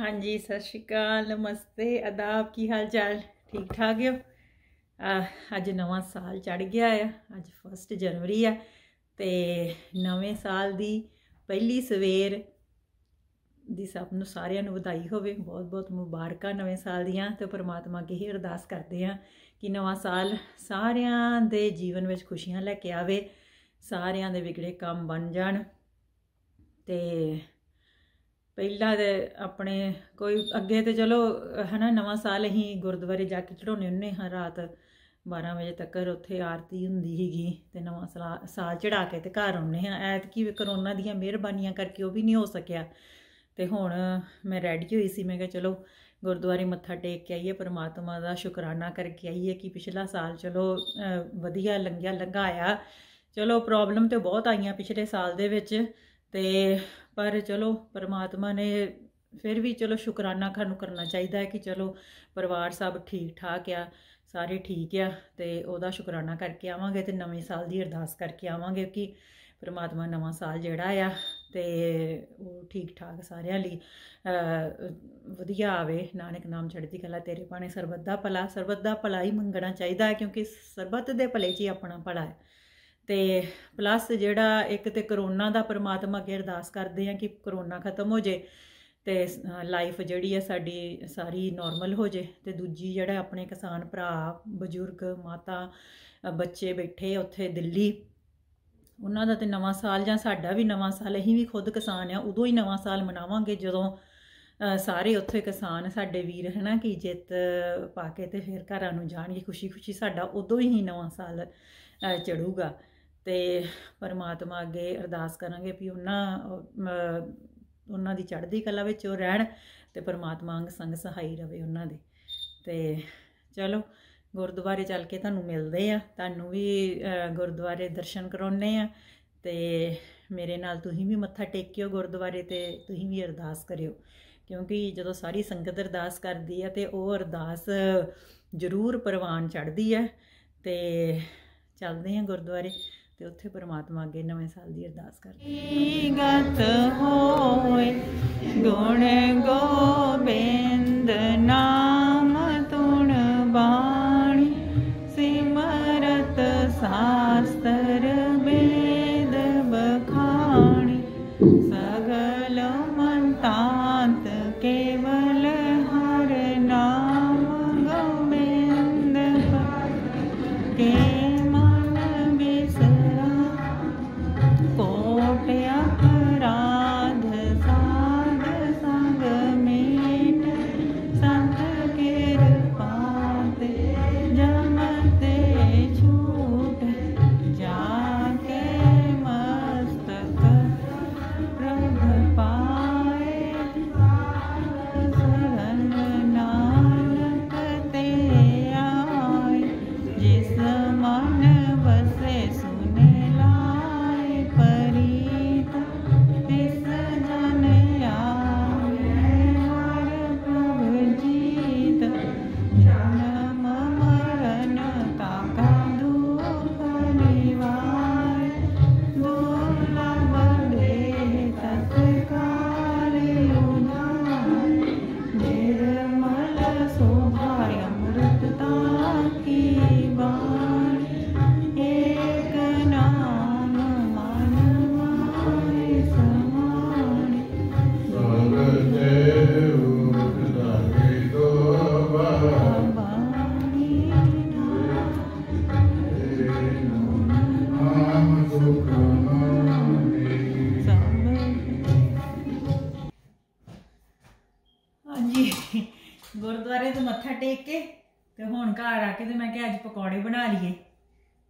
ਹਾਂਜੀ, ਸਤਿ ਸ਼੍ਰੀ ਅਕਾਲ, ਨਮਸਤੇ ਆਦਾਬ ਕੀ ਹਾਲ ਚਾਲ ਠੀਕ ਠਾਕ ਹੋ ਅੱਜ ਨਵਾਂ ਸਾਲ ਚੜ ਗਿਆ ਆ, ਅੱਜ 1 ਜਨਵਰੀ ਆ, ਤੇ ਨਵੇਂ ਸਾਲ ਦੀ ਪਹਿਲੀ ਸਵੇਰ ਦੀ ਸਭ ਨੂੰ ਸਾਰਿਆਂ ਨੂੰ ਵਧਾਈ ਹੋਵੇ। ਬਹੁਤ ਬਹੁਤ ਮੁਬਾਰਕਾਂ ਨਵੇਂ ਸਾਲ ਦੀਆਂ, ਤੇ ਪ੍ਰਮਾਤਮਾ ਅੱਗੇ ਹੀ ਅਰਦਾਸ ਕਰਦੇ ਆ ਕਿ ਨਵਾਂ ਸਾਲ ਸਾਰਿਆਂ ਦੇ ਜੀਵਨ ਵਿੱਚ ਖੁਸ਼ੀਆਂ ਲੈ ਕੇ ਆਵੇ, ਸਾਰਿਆਂ ਦੇ ਵਿਗੜੇ ਕੰਮ ਬਣ ਜਾਣ, ਤੇ ਪਹਿਲਾਂ ਦੇ ਆਪਣੇ ਕੋਈ ਅੱਗੇ ਤੇ ਚਲੋ, ਹਨਾ, ਨਵਾਂ ਸਾਲ ਅਸੀਂ ਗੁਰਦੁਆਰੇ ਜਾ ਕੇ ਚੜਾਉਣੇ ਹੁੰਨੇ ਹਾਂ ਰਾਤ 12 ਵਜੇ ਤੱਕ, ਉੱਥੇ ਆਰਤੀ ਹੁੰਦੀ ਹੈਗੀ ਤੇ ਨਵਾਂ ਸਾਲ- ਸਾਲ ਚੜਾ ਕੇ ਤੇ ਘਰ ਆਉਨੇ ਹਾਂ। ਐਤਕੀ ਵੀ ਕਰੋਨਾ ਦੀਆਂ ਮਿਹਰਬਾਨੀਆਂ ਕਰਕੇ ਉਹ ਵੀ ਨਹੀਂ ਹੋ ਸਕਿਆ। ਤੇ ਹੁਣ ਮੈਂ ਰੈਡੀ ਹੋਈ ਸੀ, ਮੈਂ ਕਿਹਾ ਚਲੋ ਗੁਰਦੁਆਰੇ ਮੱਥਾ ਟੇਕ ਕੇ ਆਈਏ, ਪਰਮਾਤਮਾ ਦਾ ਸ਼ੁਕਰਾਨਾ ਕਰਕੇ ਆਈਏ ਕਿ ਪਿਛਲਾ ਸਾਲ ਚਲੋ ਵਧੀਆ ਲੰਘਿਆ, ਲੰਘਾਇਆ। ਚਲੋ ਪ੍ਰੋਬਲਮ ਤੇ ਬਹੁਤ ਆਈਆਂ ਪਿਛਲੇ ਸਾਲ ਦੇ ਵਿੱਚ। ਤੇ ਪਰ ਚਲੋ ਪਰਮਾਤਮਾ ਨੇ ਫਿਰ ਵੀ ਚਲੋ ਸ਼ੁਕਰਾਨਾ ਸਾਨੂੰ ਕਰਨਾ ਚਾਹੀਦਾ ਹੈ ਕਿ ਚਲੋ ਪਰਿਵਾਰ ਸਭ ਠੀਕ ਠਾਕ ਆ, ਸਾਰੇ ਠੀਕ ਆ ਤੇ ਉਹਦਾ ਸ਼ੁਕਰਾਨਾ ਕਰਕੇ ਆਵਾਂਗੇ ਤੇ ਨਵੇਂ ਸਾਲ ਦੀ ਅਰਦਾਸ ਕਰਕੇ ਆਵਾਂਗੇ ਕਿ ਪਰਮਾਤਮਾ ਨਵਾਂ ਸਾਲ ਜਿਹੜਾ ਆ ਤੇ ਉਹ ਠੀਕ ਠਾਕ ਸਾਰਿਆਂ ਲਈ ਵਧੀਆ ਆਵੇ। ਨਾਨਕ ਨਾਮ ਚੜ੍ਹਦੀ ਕਲਾ ਤੇਰੇ ਪਾਣੇ ਸਰਬੱਤ ਦਾ ਭਲਾ, ਸਰਬੱਤ ਦਾ ਭਲਾ ਹੀ ਮੰਗਣਾ ਚਾਹੀਦਾ ਹੈ ਕਿਉਂਕਿ ਸਰਬੱਤ ਦੇ ਭਲੇ 'ਚ ਹੀ ਆਪਣਾ ਭਲਾ ਹੈ। ਤੇ ਪਲੱਸ ਜਿਹੜਾ ਇੱਕ ਤੇ ਕਰੋਨਾ ਦਾ ਪਰਮਾਤਮਾ ਅੱਗੇ ਅਰਦਾਸ ਕਰਦੇ ਆ ਕਿ ਕਰੋਨਾ ਖਤਮ ਹੋ ਜੇ ਤੇ ਲਾਈਫ ਜਿਹੜੀ ਹੈ ਸਾਡੀ ਸਾਰੀ ਨਾਰਮਲ ਹੋ ਜੇ ਤੇ ਦੂਜੀ ਜਿਹੜਾ ਆਪਣੇ ਕਿਸਾਨ ਭਰਾ, ਬਜ਼ੁਰਗ, ਮਾਤਾ ਬੱਚੇ ਬੈਠੇ ਉੱਥੇ ਦਿੱਲੀ, ਉਹਨਾਂ ਦਾ ਤੇ ਨਵਾਂ ਸਾਲ ਜਾਂ ਸਾਡਾ ਵੀ ਨਵਾਂ ਸਾਲ, ਅਸੀਂ ਵੀ ਖੁਦ ਕਿਸਾਨ ਆ, ਉਦੋਂ ਹੀ ਨਵਾਂ ਸਾਲ ਮਨਾਵਾਂਗੇ ਜਦੋਂ ਸਾਰੇ ਉੱਥੇ ਕਿਸਾਨ ਸਾਡੇ ਵੀਰ ਹਨਾ ਕਿ ਜਿੱਤ ਪਾ ਕੇ ਤੇ ਫਿਰ ਘਰਾਂ ਨੂੰ ਜਾਣਗੇ ਖੁਸ਼ੀ ਖੁਸ਼ੀ ਸਾਡਾ ਉਦੋਂ ਹੀ ਨਵਾਂ ਸਾਲ ਚੜੂਗਾ। ਤੇ ਪਰਮਾਤਮਾ ਅੱਗੇ ਅਰਦਾਸ ਕਰਾਂਗੇ ਵੀ ਉਹਨਾਂ ਉਹਨਾਂ ਦੀ ਚੜ੍ਹਦੀ ਕਲਾ ਵਿੱਚ ਉਹ ਰਹਿਣ ਤੇ ਪਰਮਾਤਮਾ ਅੰਗ ਸੰਗ ਸਹਾਈ ਰਵੇ ਉਹਨਾਂ ਦੇ। ਤੇ ਚਲੋ, ਗੁਰਦੁਆਰੇ ਚੱਲ ਕੇ ਤੁਹਾਨੂੰ ਮਿਲਦੇ ਆ। ਤੁਹਾਨੂੰ ਵੀ ਗੁਰਦੁਆਰੇ ਦਰਸ਼ਨ ਕਰਾਉਣੇ ਆ ਤੇ ਮੇਰੇ ਨਾਲ ਤੁਸੀਂ ਵੀ ਮੱਥਾ ਟੇਕਿਓ ਗੁਰਦੁਆਰੇ ਤੇ ਤੁਸੀਂ ਵੀ ਅਰਦਾਸ ਕਰਿਓ। ਕਿਉਂਕਿ ਜਦੋਂ ਸਾਰੀ ਸੰਗਤ ਅਰਦਾਸ ਕਰਦੀ ਆ ਤੇ ਉਹ ਅਰਦਾਸ ਜ਼ਰੂਰ ਪ੍ਰਵਾਨ ਚੜ੍ਹਦੀ ਹੈ ਤੇ ਚੱਲਦੇ ਹਾਂ ਗੁਰਦੁਆਰੇ। ਤੇ ਉੱਥੇ ਪਰਮਾਤਮਾ ਅੱਗੇ ਨਵੇਂ ਸਾਲ ਦੀ ਅਰਦਾਸ ਕਰਦੇ ਗਤ ਹੋਏ ਗੁਣ ਗੋਬਿੰਦ ਨਾਮ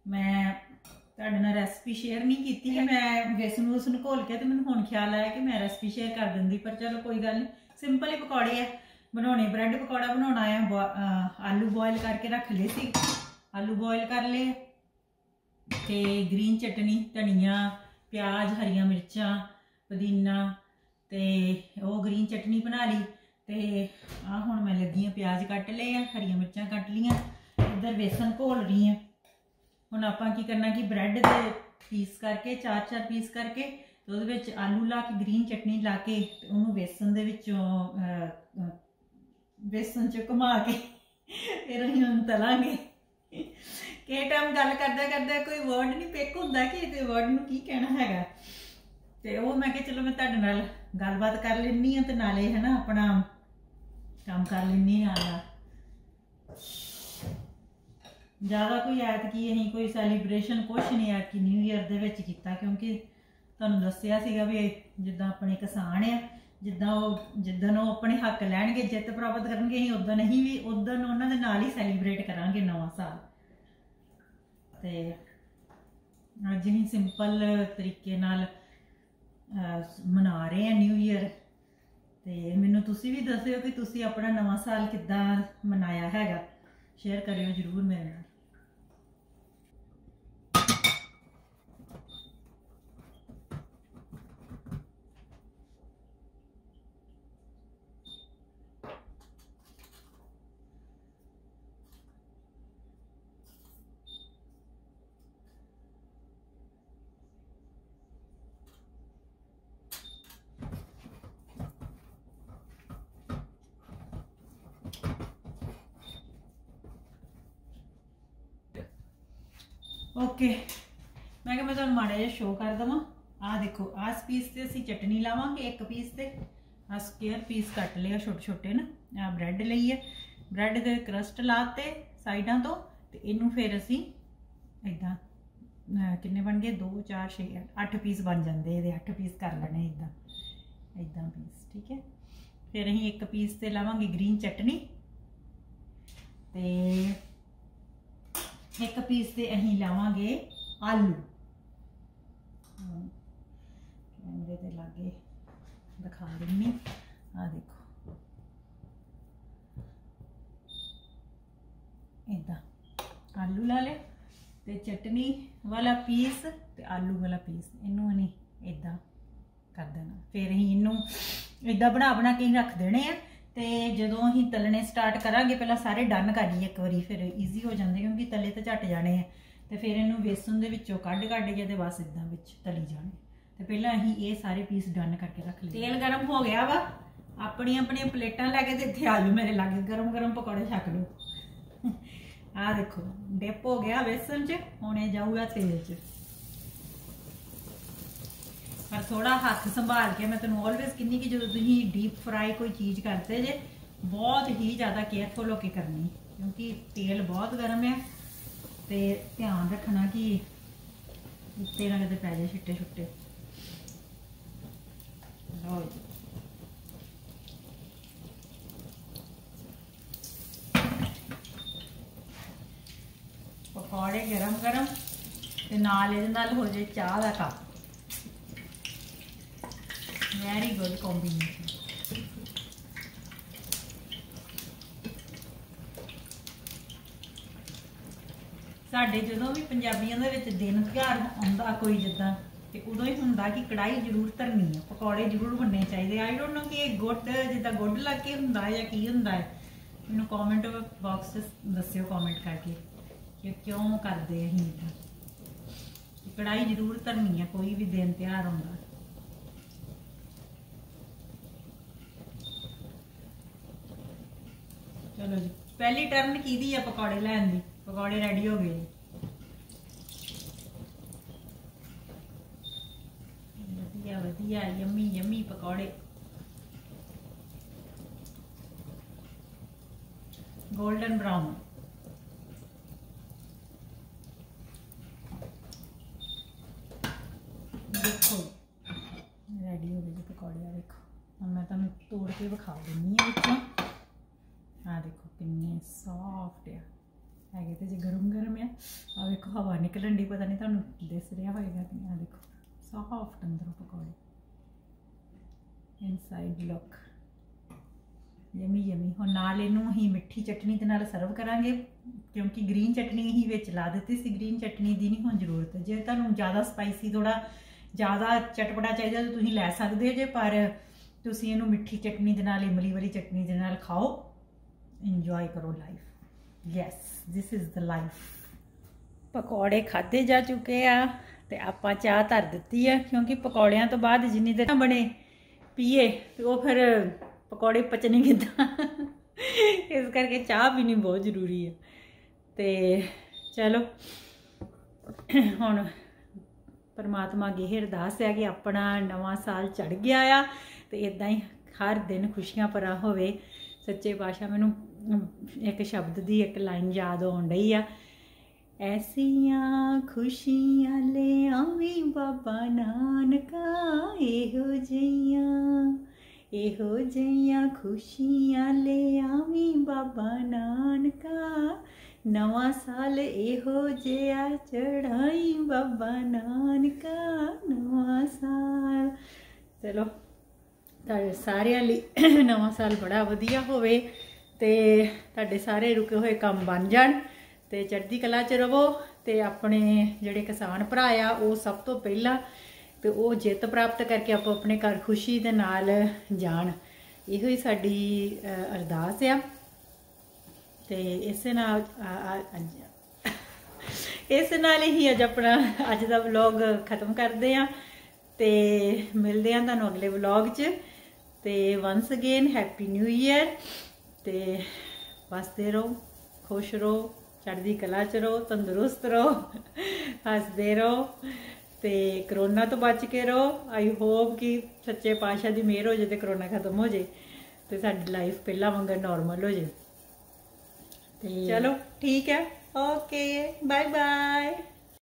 ਮੈਂ ਤੁਹਾਡੇ ਨਾਲ ਰੈਸਪੀ ਸ਼ੇਅਰ ਨਹੀਂ ਕੀਤੀ ਹੈ ਮੈਂ ਵੇਸਣ ਵੂਸਨ ਘੋਲ ਕੇ ਤੇ ਮੈਨੂੰ ਹੁਣ ਖਿਆਲ ਆਇਆ ਕਿ ਮੈਂ ਰੈਸਪੀ ਸ਼ੇਅਰ ਕਰ ਦਿੰਦੀ, ਪਰ ਚਲੋ ਕੋਈ ਗੱਲ ਨਹੀਂ। ਸਿੰਪਲ ਹੀ ਪਕੌੜੇ ਆ। ਬਣਾਉਣੇ ਬ੍ਰੈਡ ਪਕੌੜਾ ਬਣਾਉਣਾ ਆ, ਬੋ- ਆਲੂ ਬੋਇਲ ਕਰਕੇ ਰੱਖ ਲਏ ਸੀ। ਆਲੂ ਬੋਇਲ ਕਰ ਲਏ ਤੇ ਗ੍ਰੀਨ ਚਟਨੀ, ਧਨੀਆ, ਪਿਆਜ਼, ਹਰੀਆਂ ਮਿਰਚਾਂ, ਪੁਦੀਨਾ ਤੇ ਉਹ ਗ੍ਰੀਨ ਚਟਨੀ ਬਣਾ ਲਈ ਤੇ ਆ ਹੁਣ ਮੈਂ ਲੱਗੀ ਆ ਪਿਆਜ਼ ਕੱਟ ਲਏ ਆ, ਹਰੀਆਂ ਮਿਰਚਾਂ ਕੱਟ ਲੀਆਂ ਇੱਧਰ ਵੇਸਣ ਘੋਲ ਰਹੀ ਆ। ਹੁਣ ਆਪਾਂ ਕੀ ਕਰਨਾ ਕਿ ਬ੍ਰੈਡ ਦੇ ਪੀਸ ਕਰਕੇ ਚਾਰ ਚਾਰ ਪੀਸ ਕਰਕੇ ਤੇ ਉਹਦੇ ਵਿੱਚ ਆਲੂ ਲਾ ਕੇ ਗ੍ਰੀਨ ਚਟਨੀ ਲਾ ਕੇ ਤੇ ਉਹਨੂੰ ਵੇਸਣ ਦੇ ਵਿੱਚੋਂ ਅਹ, ਅਹ, ਵੇਸਣ ਚ ਘੁਮਾ ਕੇ ਫਿਰ ਅਸੀਂ ਉਹਨੂੰ ਤਲਾਂਗੇ। ਕਿ ਟਾਈਮ ਗੱਲ ਕਰਦਾ ਕਰਦਾ ਕੋਈ ਵਰਡ ਨਹੀਂ ਪਿਕ ਹੁੰਦਾ ਕਿ ਇਹਦੇ ਵਰਡ ਨੂੰ ਕੀ ਕਹਿਣਾ ਹੈਗਾ। ਤੇ ਉਹ ਮੈਂ ਕਿਹਾ ਚਲੋ ਮੈਂ ਤੁਹਾਡੇ ਨਾਲ ਗੱਲਬਾਤ ਕਰ ਲੈਣੀ ਆ ਤੇ ਨਾਲੇ ਹੈ ਨਾ ਆਪਣਾ ਕੰਮ ਕਰ ਲੈਣੀ ਨਾਲ ਨਾਲ। ਜ਼ਿਆਦਾ ਕੋਈ ਐਤਕੀ ਅਸੀਂ ਕੋਈ ਸੈਲੀਬ੍ਰੇਸ਼ਨ ਕੁਛ ਨਹੀਂ ਐਤਕੀ ਨਿਊ ਇਅਰ ਦੇ ਵਿੱਚ ਕੀਤਾ, ਕਿਉਂਕਿ ਤੁਹਾਨੂੰ ਦੱਸਿਆ ਸੀਗਾ ਵੀ ਜਿੱਦਾਂ ਆਪਣੇ ਕਿਸਾਨ ਆ, ਜਿੱਦਾਂ ਉਹ, ਜਿੱਦਣ ਉਹ ਆਪਣੇ ਹੱਕ ਲੈਣਗੇ, ਜਿੱਤ ਪ੍ਰਾਪਤ ਕਰਨਗੇ, ਅਸੀਂ ਉਦੋਂ ਨਹੀਂ ਵੀ ਉਦੋਂ ਉਹਨਾਂ ਦੇ ਨਾਲ ਹੀ ਸੈਲੀਬ੍ਰੇਟ ਕਰਾਂਗੇ ਨਵਾਂ ਸਾਲ। ਤੇ ਅੱਜ ਹੀ ਸਿੰਪਲ ਤਰੀਕੇ ਨਾਲ ਮਨਾ ਰਹੇ ਆ ਨਿਊ ਇਅਰ ਤੇ ਮੈਨੂੰ ਤੁਸੀਂ ਵੀ ਦੱਸਿਓ ਕਿ ਤੁਸੀਂ ਆਪਣਾ ਨਵਾਂ ਸਾਲ ਕਿੱਦਾਂ ਮਨਾਇਆ ਹੈਗਾ। ਸ਼ੇਅਰ ਕਰਿਓ ਜਰੂਰ ਮੇਰੇ ਨਾਲ। ਓਕੇ ਮੈਂ ਕਿਹਾ ਮੈਂ ਤੁਹਾਨੂੰ ਮਾੜਾ ਜਿਹਾ ਸ਼ੋਅ ਕਰ ਦਵਾਂ। ਆਹ ਦੇਖੋ ਆਸ ਪੀਸ ਤੇ ਅਸੀਂ ਚਟਨੀ ਲਾਵਾਂਗੇ ਇੱਕ ਪੀਸ ਤੇ। ਆ ਸਕੁਅਰ ਪੀਸ ਕੱਟ ਲਿਆ ਛੋਟੇ ਛੋਟੇ ਨਾ। ਆ ਬ੍ਰੈਡ ਲਈ ਹੈ। ਬ੍ਰੈਡ ਦੇ ਕਰਸਟ ਲਾਤੇ ਸਾਈਡਾਂ ਤੋਂ ਤੇ ਇਹਨੂੰ ਫਿਰ ਅਸੀਂ ਇਦਾਂ ਕਿੰਨੇ ਬਣ ਗਏ? 2 4 6 8 ਪੀਸ ਬਣ ਜਾਂਦੇ ਇਹਦੇ। 8 ਪੀਸ ਕਰ ਲੈਣੇ ਇਦਾਂ ਇਦਾਂ ਪੀਸ ਠੀਕ ਹੈ? ਫਿਰ ਅਸੀਂ ਇੱਕ ਪੀਸ ਤੇ ਲਾਵਾਂਗੇ ਗ੍ਰੀਨ ਚਟਨੀ। ਤੇ ਇੱਕ ਪੀਸ ਤੇ ਅਸੀਂ ਲਾਵਾਂਗੇ ਆਲੂ। ਕੈਮਰੇ ਤੇ ਲਾਗੇ ਦਿਖਾ ਦਿੰਨੀ ਆ। ਦੇਖੋ। ਇਦਾਂ ਆਲੂ ਲਾ ਲੈ ਤੇ ਚਟਨੀ ਵਾਲਾ ਪੀਸ ਤੇ ਆਲੂ ਵਾਲਾ ਪੀਸ ਇਹਨੂੰ ਨਹੀਂ ਇਦਾਂ ਕਰ ਦੇਣਾ। ਫਿਰ ਅਸੀਂ ਇਹਨੂੰ ਇਦਾਂ ਬਣਾ ਬਣਾ ਕੇ ਰੱਖ ਦੇਣੇ ਆ। ਜਦੋਂ ਅਸੀਂ ਤਲਣੇ ਸਟਾਰਟ ਕਰਾਂਗੇ, ਪਹਿਲਾਂ ਸਾਰੇ ਡਨ ਕਰ ਲਈਏ ਇੱਕ ਵਾਰੀ, ਫਿਰ ਈਜ਼ੀ ਹੋ ਜਾਂਦੇ ਕਿਉਂਕਿ ਤਲੇ ਤੇ ਝਟ ਜਾਣੇ ਆ। ਤੇ ਫਿਰ ਇਹਨੂੰ ਵੇਸਣ ਦੇ ਵਿੱਚੋਂ ਕੱਢ ਕੱਢ ਕੇ ਤੇ ਬਸ ਇਦਾਂ ਵਿੱਚ ਤਲੀ ਜਾਣੇ। ਤੇ ਪਹਿਲਾਂ ਅਸੀਂ ਇਹ ਸਾਰੇ ਪੀਸ ਡਨ ਕਰਕੇ ਰੱਖ ਲਏ। ਤੇਲ ਗਰਮ ਹੋ ਗਿਆ ਵਾ। ਆਪਣੀਆਂ ਆਪਣੀਆਂ ਪਲੇਟਾਂ ਲੈ ਕੇ ਤੇ ਇੱਥੇ ਆ ਜਾਓ ਮੇਰੇ ਲਾਗੇ। ਗਰਮ ਗਰਮ ਪਕੌੜੇ ਛਕ ਲਓ। ਆਹ ਦੇਖੋ, ਡਿਪ ਹੋ ਗਿਆ ਵੇਸਣ 'ਚ, ਹੁਣ ਇਹ ਜਾਊਗਾ ਤੇਲ 'ਚ। ਪਰ ਥੋੜਾ ਹੱਥ ਸੰਭਾਲ ਕੇ, ਮੈਂ ਤੈਨੂੰ ਆਲਵੇਸ ਕਿੰਨੀ ਕਿ ਜਦੋਂ ਤੁਸੀਂ ਡੀਪ ਫਰਾਈ ਕੋਈ ਚੀਜ਼ ਕਰਦੇ ਜੇ ਬਹੁਤ ਹੀ ਜ਼ਿਆਦਾ ਕੇਅਰਫੁਲ ਹੋ ਕੇ ਕਰਨੀ, ਕਿਉਂਕਿ ਤੇਲ ਬਹੁਤ ਗਰਮ ਹੈ ਤੇ ਧਿਆਨ ਰੱਖਣਾ ਕਿ ਉੱਤੇ ਨਾ ਕਿਤੇ ਪੈ ਜਾਏ ਛਿੱਟੇ ਛੁੱਟੇ। ਲਓ ਜੀ। ਪਕੌੜੇ ਗਰਮ ਗਰਮ ਤੇ ਨਾਲ ਇਹਦੇ ਨਾਲ ਹੋ ਜੇ ਚਾਹ ਦਾ ਕੱਪ। ਵੈਰੀ ਗੁੱਡ ਕੰਬੀਨੇਸ਼ਨ ਸਾਡੇ ਜਦੋਂ ਵੀ ਪੰਜਾਬੀਆਂ ਦੇ ਵਿੱਚ ਦਿਨ, ਤਿਉਹਾਰ ਆਉਂਦਾ ਕੋਈ ਜਿੱਦਾਂ, ਤੇ ਉਦੋਂ ਹੀ ਹੁੰਦਾ ਕਿ ਕੜਾਈ ਜ਼ਰੂਰ ਧਰਨੀ ਹੈ ਪਕੌੜੇ ਜ਼ਰੂਰ ਬਣਨੇ ਚਾਹੀਦੇ ਆਈ ਡੋਨਟ ਨੋ ਕਿ ਇਹ ਗੁੱਡ ਜਿੱਦਾਂ ਗੁੱਡ ਲੱਗ ਕੇ ਹੁੰਦਾ ਜਾਂ ਕੀ ਹੁੰਦਾ ਹੈ। ਮੈਨੂੰ ਕਮੈਂਟ ਬਾਕਸ 'ਚ ਦੱਸਿਓ ਕਮੈਂਟ ਕਰਕੇ ਕਿ ਕਿਉਂ ਕਰਦੇ ਅਸੀਂ ਇਦਾਂ। ਕੜਾਈ ਜ਼ਰੂਰ ਧਰਨੀ ਹੈ ਕੋਈ ਵੀ ਦਿਨ ਤਿਉਹਾਰ ਆਉਂਦਾ। ਚਲੋ ਜੀ, ਪਹਿਲੀ ਟਰਨ ਕੀਦੀ ਆ ਪਕੌੜੇ ਲੈਣ ਦੀ? ਪਕੌੜੇ ਰੈਡੀ ਹੋ ਗਏ। ਵਧੀਆ ਵਧੀਆ ਯੰਮੀ ਯੰਮੀ ਪਕੌੜੇ। ਗੋਲਡਨ ਬ੍ਰਾਊਨ ਦੇਖੋ ਰੈਡੀ ਹੋ ਗਏ ਜੀ ਪਕੌੜੇ ਆ ਦੇਖੋ। ਹੁਣ ਮੈਂ ਤੁਹਾਨੂੰ ਤੋੜ ਕੇ ਵਿਖਾ ਦਿੰਨੀ ਆ ਵਿੱਚੋਂ ਆ ਦੇਖੋ, ਕਿੰਨੇ ਸੌਫਟ ਆ। ਹੈਗੇ ਤੇ ਜੇ ਗਰਮ ਗਰਮ ਆ ਆ ਵੇਖੋ ਹਵਾ ਨਿਕਲਣ ਦੀ ਪਤਾ ਨਹੀਂ ਤੁਹਾਨੂੰ ਦਿਸ ਰਿਹਾ ਹੋਏਗਾ ਕਿ ਆ ਦੇਖੋ ਸੌਫਟ ਅੰਦਰੋਂ ਪਕੌੜੇ। Inside look yummy yummy. ਹੁਣ ਨਾਲ ਇਹਨੂੰ ਅਸੀਂ ਮਿੱਠੀ ਚਟਨੀ ਦੇ ਨਾਲ ਸਰਵ ਕਰਾਂਗੇ, ਕਿਉਂਕਿ ਗ੍ਰੀਨ ਚਟਨੀ ਹੀ ਵਿੱਚ ਲਾ ਦਿੱਤੀ ਸੀ। ਗ੍ਰੀਨ ਚਟਨੀ ਦੀ ਨਹੀਂ ਹੁਣ ਜ਼ਰੂਰਤ। ਜੇ ਤੁਹਾਨੂੰ ਜ਼ਿਆਦਾ ਸਪਾਈਸੀ ਥੋੜਾ ਜ਼ਿਆਦਾ ਚਟਪਟਾ ਚਾਹੀਦਾ ਤਾਂ ਤੁਸੀਂ ਲੈ ਸਕਦੇ ਹੋ ਜੇ, ਪਰ ਤੁਸੀਂ ਇਹਨੂੰ ਮਿੱਠੀ ਚਟਨੀ ਦੇ ਨਾਲ, ਇਮਲੀ ਵਾਲੀ ਚਟਨੀ ਦੇ ਨਾਲ ਖਾਓ। ਇੰਜੋਏ ਕਰੋ life yes this is the life ਪਕੌੜੇ ਖਾਦੇ ਜਾ ਚੁੱਕੇ ਆ ਤੇ ਆਪਾਂ ਚਾਹ ਧਰ ਦਿੱਤੀ ਆ, ਕਿਉਂਕਿ ਪਕੌੜਿਆਂ ਤੋਂ ਬਾਅਦ ਜਿੰਨੀ ਦੇਰ ਬਣੇ, ਪੀਏ, ਤੇ ਉਹ ਫਿਰ ਪਕੌੜੇ ਪਚਣੇ ਕਿੱਦਾਂ? ਇਸ ਕਰਕੇ ਚਾਹ ਪੀਣੀ ਬਹੁਤ ਜ਼ਰੂਰੀ ਹੈ ਤੇ ਚਲੋ, ਹੁਣ ਪਰਮਾਤਮਾ ਅੱਗੇ ਅਰਦਾਸ ਹੈ ਕਿ ਆਪਣਾ ਨਵਾਂ ਸਾਲ ਚੜ ਗਿਆ ਆ ਤੇ ਇਦਾਂ ਹੀ ਹਰ ਦਿਨ ਖੁਸ਼ੀਆਂ ਭਰਾ ਹੋਵੇ। ਸੱਚੇ ਪਾਤਸ਼ਾਹ ਮੈਨੂੰ ਇੱਕ ਸ਼ਬਦ ਦੀ ਇੱਕ ਲਾਈਨ ਯਾਦ ਆਉਣ ਰਹੀ ਆ। ਐਸੀਆਂ ਖੁਸ਼ੀਆਂ ਲੈ ਆਵੀਂ ਬਾਬਾ ਨਾਨਕਾ, ਇਹੋ ਜਈਆਂ ਇਹੋ ਜਈਆਂ ਖੁਸ਼ੀਆਂ ਲੈ ਆਵੀਂ ਬਾਬਾ ਨਾਨਕਾ। ਨਵਾਂ ਸਾਲ ਇਹੋ ਜਿਹਾ ਚੜਾਈ ਬਾਬਾ ਨਾਨਕਾ, ਨਵਾਂ ਸਾਲ। ਚਲੋ ਤੁਹਾਡੇ ਸਾਰਿਆਂ ਲਈ ਨਵਾਂ ਸਾਲ ਬੜਾ ਵਧੀਆ ਹੋਵੇ। ਤੇ ਤੁਹਾਡੇ ਸਾਰੇ ਰੁਕੇ ਹੋਏ ਕੰਮ ਬਣ ਜਾਣ ਤੇ ਚੜ੍ਹਦੀ ਕਲਾ ਚ ਰਵੋ ਤੇ ਆਪਣੇ ਜਿਹੜੇ ਕਿਸਾਨ ਭਰਾ ਆ, ਉਹ ਸਭ ਤੋਂ ਪਹਿਲਾਂ ਤੇ ਉਹ ਜਿੱਤ ਪ੍ਰਾਪਤ ਕਰਕੇ ਆਪੋ ਆਪਣੇ ਘਰ ਖੁਸ਼ੀ ਦੇ ਨਾਲ ਜਾਣ। ਇਹੋ ਹੀ ਸਾਡੀ ਅਰਦਾਸ ਆ। ਤੇ ਇਸੇ ਨਾਲ ਇਸ ਨਾਲ ਹੀ ਅੱਜ ਆਪਣਾ, ਅੱਜ ਦਾ ਵਲੌਗ ਖਤਮ ਕਰਦੇ ਆ। ਤੇ ਮਿਲਦੇ ਆ ਤੁਹਾਨੂੰ ਅਗਲੇ ਵਲੌਗ 'ਚ। ਤੇ once again happy new year ਤੇ ਵਸਦੇ ਰਹੋ, ਖੁਸ਼ ਰਹੋ, ਚੜ੍ਹਦੀ ਕਲਾ ਚ ਰਹੋ, ਤੰਦਰੁਸਤ ਰਹੋ, ਹੱਸਦੇ ਰਹੋ ਤੇ ਕਰੋਨਾ ਤੋਂ ਬਚ ਕੇ ਰਹੋ। ਆਈ ਹੋਪ ਕਿ ਸੱਚੇ ਪਾਤਸ਼ਾਹ ਦੀ ਮਿਹਰ ਹੋ ਜੇ ਤੇ ਕਰੋਨਾ ਖਤਮ ਹੋ ਜੇ ਤੇ ਸਾਡੀ ਲਾਈਫ ਪਹਿਲਾਂ ਵਾਂਗ ਨਾਰਮਲ ਹੋ ਜੇ। ਤੇ ਚਲੋ, ਠੀਕ ਹੈ। Okay bye bye